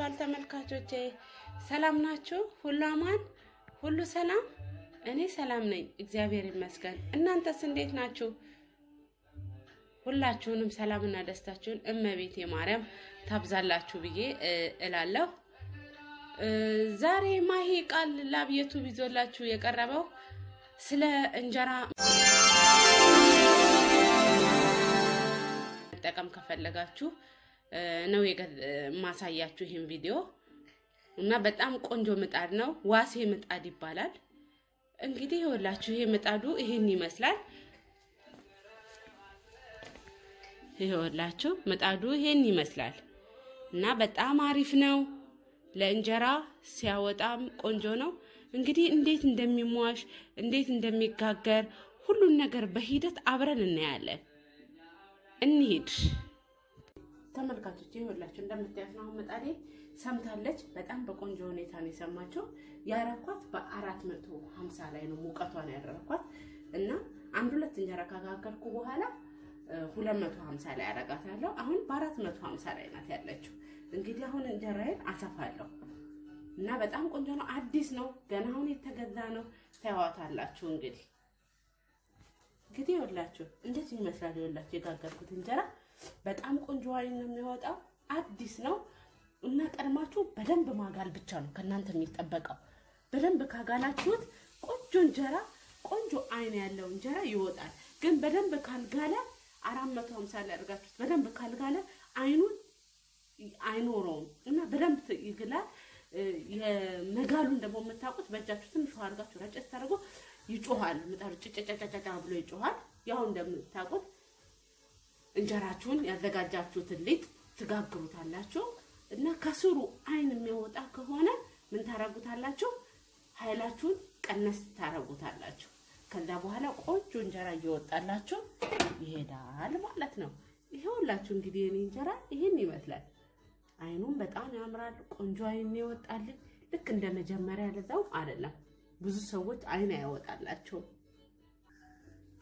ናችኋል ተመልካቾቼ? ሰላም ናችሁ? ሁሉ አማን፣ ሁሉ ሰላም? እኔ ሰላም ነኝ፣ እግዚአብሔር ይመስገን። እናንተስ እንዴት ናችሁ? ሁላችሁንም ሰላምና ደስታችሁን እመቤቴ ማርያም ታብዛላችሁ ብዬ እላለሁ። ዛሬ ማሂ ቃል ላብየቱ ይዞላችሁ የቀረበው ስለ እንጀራ መጠቀም ከፈለጋችሁ ነው ማሳያችሁ ይህን ቪዲዮ እና በጣም ቆንጆ ምጣድ ነው። ዋሴ ምጣድ ይባላል። እንግዲህ ይኸውላችሁ ይሄ ምጣዱ ይሄን ይመስላል። ይኸውላችሁ ምጣዱ ይሄን ይመስላል እና በጣም አሪፍ ነው። ለእንጀራ ሲያወጣም ቆንጆ ነው። እንግዲህ እንዴት እንደሚሟሽ እንዴት እንደሚጋገር ሁሉን ነገር በሂደት አብረን እናያለን። እንሂድ ተመልካቾች። ይኸውላችሁ እንደምታዩት ነው። አሁን ምጣዴ ሰምታለች። በጣም በቆንጆ ሁኔታ ነው የሰማቸው። ያረኳት በአራት መቶ ሀምሳ ላይ ነው ሙቀቷን ያደረኳት እና አንድ ሁለት እንጀራ ካጋገርኩ በኋላ ሁለት መቶ ሀምሳ ላይ አረጋታለሁ። አሁን በአራት መቶ ሀምሳ ላይ ናት ያለችው። እንግዲህ አሁን እንጀራዬን አሰፋለሁ እና በጣም ቆንጆ ነው። አዲስ ነው ገና አሁን የተገዛ ነው። ታያዋታላችሁ እንግዲህ እንግዲህ ይኸውላችሁ እንደዚህ ይመስላል። ይኸውላችሁ የጋገርኩት እንጀራ በጣም ቆንጆ አይን ነው የሚወጣው። አዲስ ነው እና ቀድማችሁ በደንብ ማጋል ብቻ ነው ከእናንተ የሚጠበቀው። በደንብ ካጋላችሁት ቆንጆ እንጀራ ቆንጆ አይን ያለው እንጀራ ይወጣል። ግን በደንብ ካልጋለ አራት መቶ ሀምሳ ላይ አድርጋችሁት በደንብ ካልጋለ አይኑን አይኖረውም እና በደንብ ይግላል። የመጋሉን ደግሞ የምታውቁት በእጃችሁ ትንሽ አድርጋችሁ ረጨት ታደርጎ ይጮሃል። ምጣዱ ጭጨጨጨጫ ብሎ ይጮሃል። ያው እንደምታውቁት እንጀራችሁን ያዘጋጃችሁትን ሊጥ ትጋግሩታላችሁ እና ከስሩ አይን የሚያወጣ ከሆነ ምን ታረጉታላችሁ? ኃይላችሁን ቀነስ ታረጉታላችሁ። ከዛ በኋላ ቆንጆ እንጀራ እየወጣላችሁ ይሄዳል ማለት ነው። ይሄውላችሁ እንግዲህ የኔ እንጀራ ይሄን ይመስላል። አይኑም በጣም ያምራል። ቆንጆ አይን ይወጣልኝ። ልክ እንደ መጀመሪያ ለዛው አይደለም። ብዙ ሰዎች አይን አያወጣላቸውም።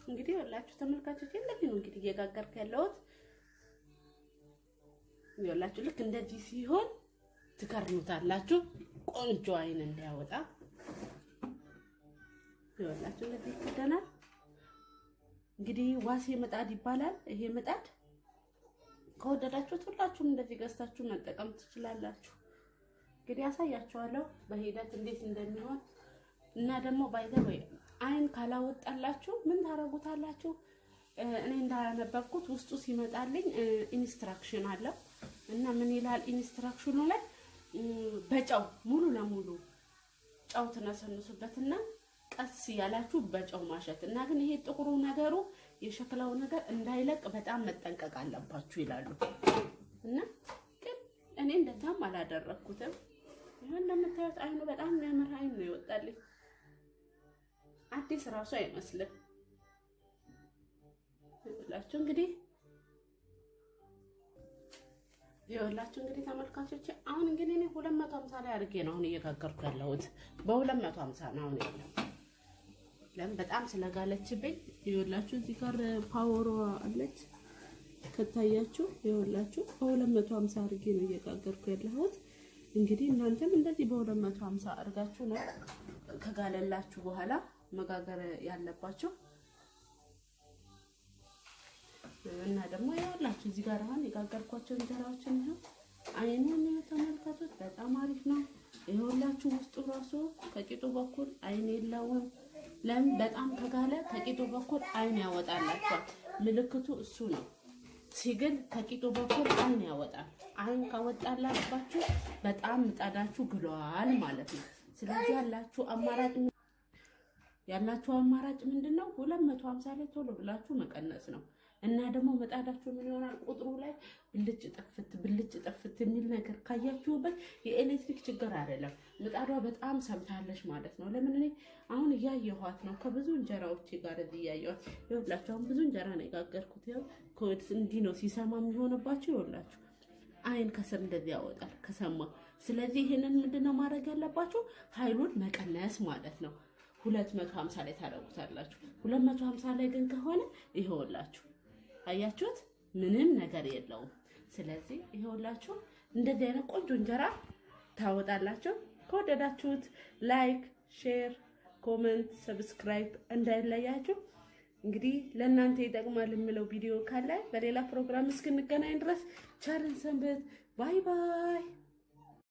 እንግዲህ ይኸውላችሁ ተመልካቾች እንደዚህ ነው እንግዲህ እየጋገርኩ ያለሁት። ይኸውላችሁ ልክ እንደዚህ ሲሆን ትከርኑታላችሁ ቆንጆ አይን እንዲያወጣ። ይኸውላችሁ እንደዚህ ይከደናል። እንግዲህ ዋሴ ምጣድ ይባላል ይሄ ምጣድ። ከወደዳችሁት ሁላችሁም እንደዚህ ገዝታችሁ መጠቀም ትችላላችሁ። እንግዲህ ያሳያችኋለሁ በሂደት እንዴት እንደሚሆን እና ደግሞ ባይዝ ወይ አይን ካላወጣላችሁ ምን ታረጉታላችሁ? እኔ እንዳነበብኩት ውስጡ ሲመጣልኝ instruction አለው እና ምን ይላል instruction ኑ ላይ በጨው ሙሉ ለሙሉ ጨው ትነሰንሱበትና ቀስ ያላችሁ በጨው ማሸት እና ግን ይሄ ጥቁሩ ነገሩ የሸክላው ነገር እንዳይለቅ በጣም መጠንቀቅ አለባችሁ ይላሉ። እና ግን እኔ እንደዛም አላደረግኩትም። ይሄን እንደምታዩት አይኑ በጣም የሚያምር አይን ነው ይወጣልኝ። አዲስ ራሱ አይመስልም። ይኸውላችሁ እንግዲህ ይኸውላችሁ እንግዲህ ተመልካቾች አሁን እንግዲህ እኔ ሁለት መቶ ሀምሳ ላይ አድርጌ ነው አሁን እየጋገርኩ ያለሁት በሁለት መቶ ሀምሳ ነው አሁን ያለው። ለምን በጣም ስለጋለችብኝ። ይኸውላችሁ እዚህ ጋር ፓወሯ አለች ከታያችሁ፣ ይኸውላችሁ በሁለት መቶ ሀምሳ አድርጌ ነው እየጋገርኩ ያለሁት። እንግዲህ እናንተም እንደዚህ በሁለት መቶ ሀምሳ አድርጋችሁ ነው ከጋለላችሁ በኋላ መጋገር ያለባችሁ እና ደግሞ ይኸውላችሁ እዚህ ጋር አሁን የጋገርኳቸው እንጀራዎችን ይኸው አይኑን ተመልከቱት። በጣም አሪፍ ነው። ይኸውላችሁ ውስጡ ራሱ ከቂጡ በኩል አይን የለውም። ለምን በጣም ከጋለ ከቂጡ በኩል አይን ያወጣላችኋል። ምልክቱ እሱ ነው። ሲግል ከቂጡ በኩል አይን ያወጣል። አይን ካወጣላባችሁ በጣም ምጣዳችሁ ግሏል ማለት ነው። ስለዚህ ያላችሁ አማራጭ ያላችሁ አማራጭ ምንድን ነው? ሁለት መቶ ሀምሳ ላይ ቶሎ ብላችሁ መቀነስ ነው። እና ደግሞ ምጣዳችሁ ምን ይሆናል? ቁጥሩ ላይ ብልጭ ጥፍት ብልጭ ጥፍት የሚል ነገር ካያችሁበት የኤሌክትሪክ ችግር አይደለም። ምጣዷ በጣም ሰምታለች ማለት ነው። ለምን እኔ አሁን እያየኋት ነው ከብዙ እንጀራዎች ጋር እዚህ እያየኋት ይኸውላችሁ። አሁን ብዙ እንጀራ ነው የጋገርኩት። ያው እንዲህ ነው ሲሰማ የሚሆንባችሁ። ይኸውላችሁ አይን ከስር እንደዚህ ያወጣል ከሰማ። ስለዚህ ይህንን ምንድነው ማድረግ ያለባችሁ? ኃይሉን መቀነስ ማለት ነው። ሁለት መቶ ሀምሳ ላይ ታደርጉታላችሁ። ሁለት መቶ ሀምሳ ላይ ግን ከሆነ ይኸውላችሁ አያችሁት? ምንም ነገር የለውም። ስለዚህ ይኸውላችሁ እንደዚህ አይነት ቆንጆ እንጀራ ታወጣላችሁ። ከወደዳችሁት like፣ share፣ comment፣ subscribe እንዳይለያችሁ። እንግዲህ ለእናንተ ይጠቅማል የምለው ቪዲዮ ካለ በሌላ ፕሮግራም እስክንገናኝ ድረስ ቸር እንሰንብት። bye bye።